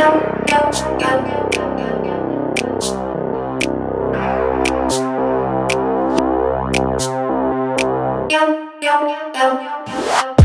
Yo, yo, yo, yo, yo.